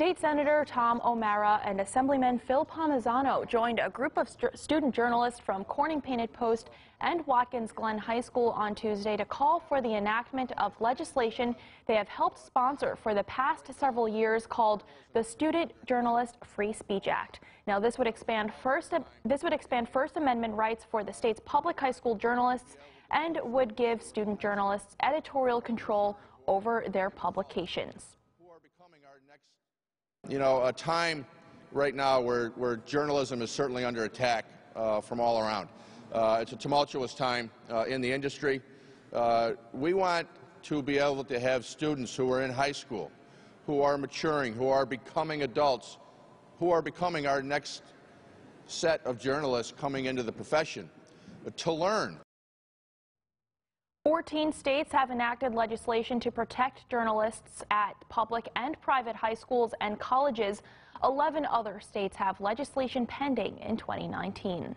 State Senator Tom O'Mara and Assemblyman Phil Palmesano joined a group of st student journalists from Corning Painted Post and Watkins Glen High School on Tuesday to call for the enactment of legislation they have helped sponsor for the past several years called the Student Journalist Free Speech Act. Now this would expand first this would expand First Amendment rights for the state's public high school journalists and would give student journalists editorial control over their publications you know, a time right now where, where journalism is certainly under attack uh, from all around. Uh, it's a tumultuous time uh, in the industry. Uh, we want to be able to have students who are in high school, who are maturing, who are becoming adults, who are becoming our next set of journalists coming into the profession, to learn 14 states have enacted legislation to protect journalists at public and private high schools and colleges. 11 other states have legislation pending in 2019.